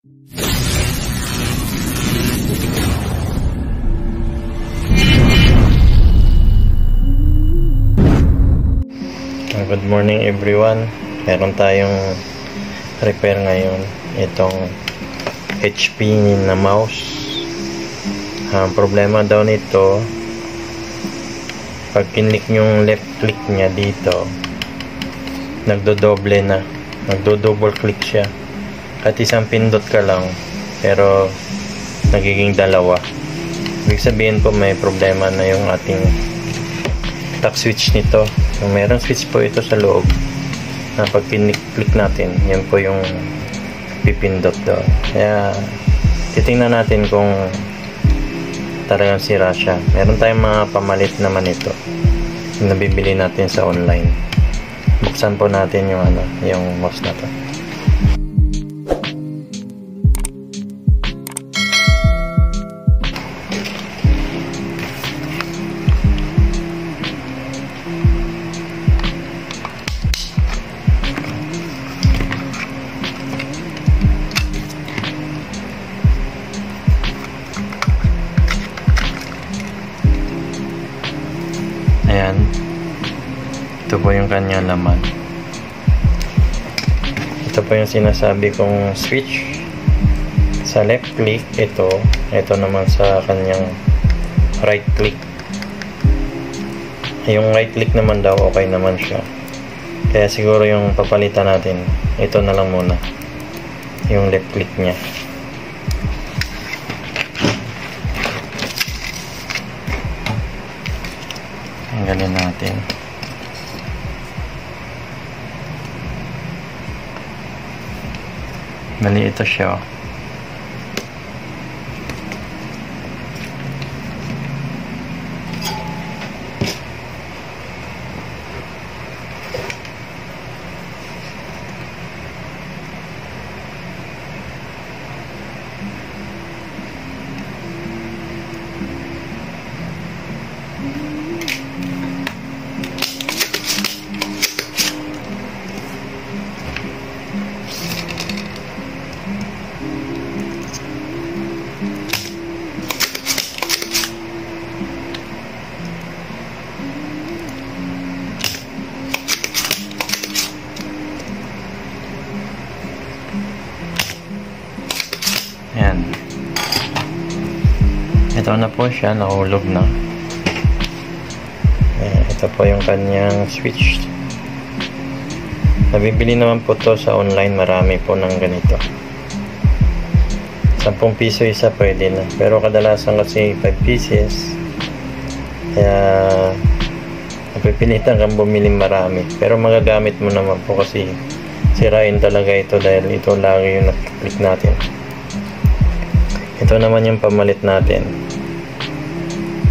Good morning everyone. Meron tayong repair ngayon. Itong HP na mouse. Ang problema daw nito pag kinlik yung left click niya dito nagdodoble na. Nagdo-double click siya. At isang pindot ka lang pero nagiging dalawa. Ibig sabihin po may problema na yung ating lock switch nito So, merong switch po ito sa loob na pag click natin, yan po yung pipindot doon. Kaya, titingnan natin kung talagang sira siya. Meron tayong mga pamalit naman ito na bibili natin sa online. Buksan po natin yung ano, yung mouse na to. Ayan. Ito po yung kanyang laman. Ito po yung sinasabi kong switch. Sa left click, ito. Ito naman sa kanyang right click. Yung right click naman daw, okay naman siya. Kaya siguro yung papalitan natin, ito na lang muna. Yung left click niya. Tanggalin natin. Mali ito siya. oh. Ito na po siya, nahulog na. Ayan, ito po yung kanyang switch. Nabibili naman po to sa online, marami po ng ganito. 10 piso isa pwede na. Pero kadalasan kasi 5 pieces. Kaya napipilitan kang bumili marami. Pero magagamit mo naman po kasi sirain talaga ito dahil ito lagi yung nakiklik natin. Ito naman yung pamalit natin.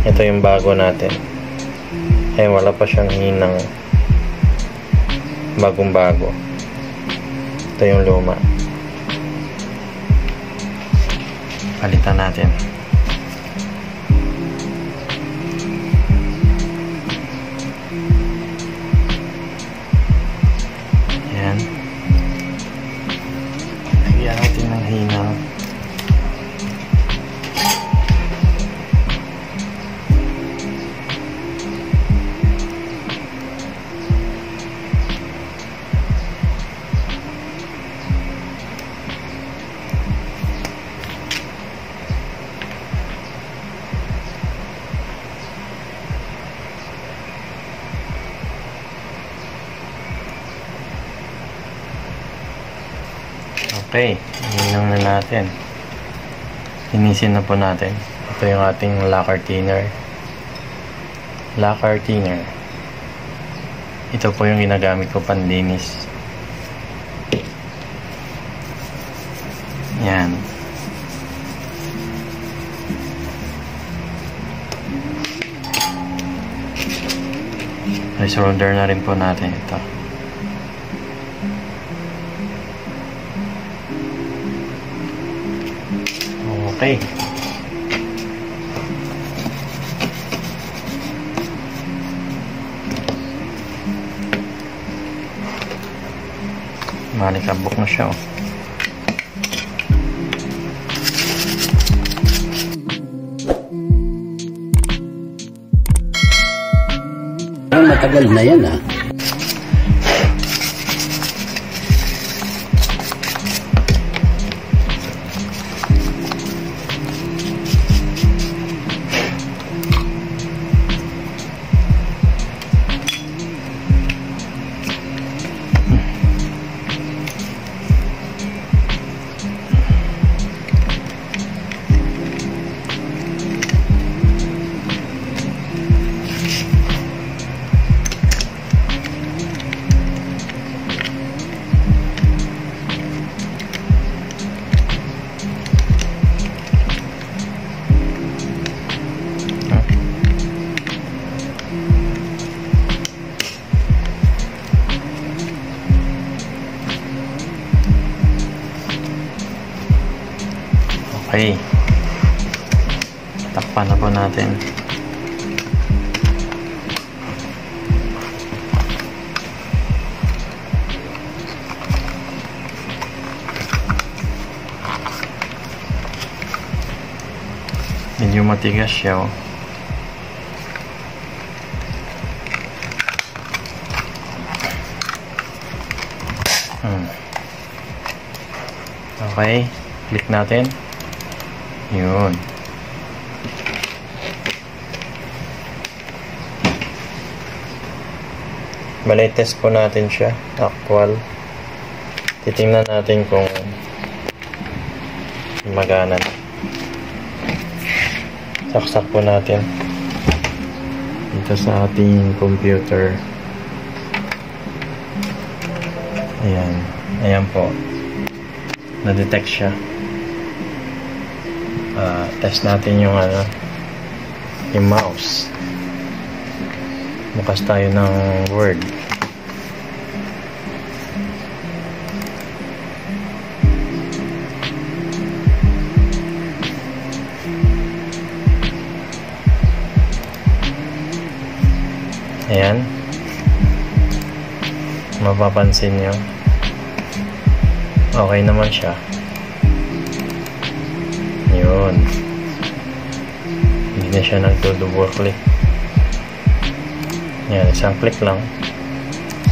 Ito yung bago natin. Ay wala pa siyang hinang bagong bago. Ito yung luma. Palitan natin. Ayan. Lagyan natin ng hinang. Okay, hinang na natin. Linisin na po natin. Ito yung ating lacquer thinner. Lacquer thinner. Ito po yung ginagamit ko panlinis. Yan. Resolder na rin po natin ito. Okay. Malikabok na siya oh. matagal na yan ah. Okay. Takpan na po natin. Medyo matigas siya oh. Hmm. Okay, click natin. Yun. Balay test po natin siya. Actual. Titingnan natin kung magana na. Saksak po natin. Dito sa ating computer. Ayan. Ayan po. Na-detect siya uh, test natin yung ano yung mouse. Bukas tayo ng word. Ayan. Mapapansin nyo. Okay naman siya yun. Hindi na siya nagdo-double click. Yan, isang click lang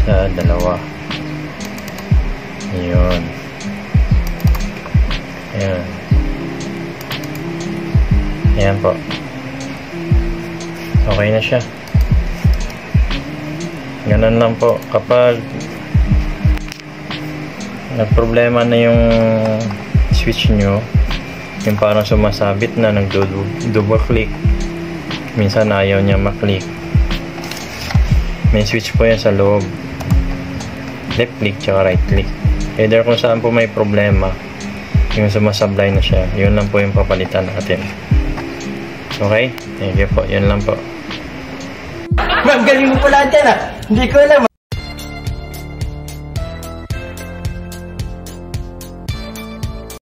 sa dalawa. Yun. Ayan. Ayan po. Okay na siya. Ganun lang po. Kapag nagproblema na yung switch nyo, yung parang sumasabit na nagdo-double click minsan ayaw niya maklik. May switch po yan sa loob. Left click tsaka right click. Either kung saan po may problema yung sumasablay na siya yun lang po yung papalitan natin. Okay? Thank you po. Yun lang po. Ma'am, galing mo pala dyan ah. Hindi ko alam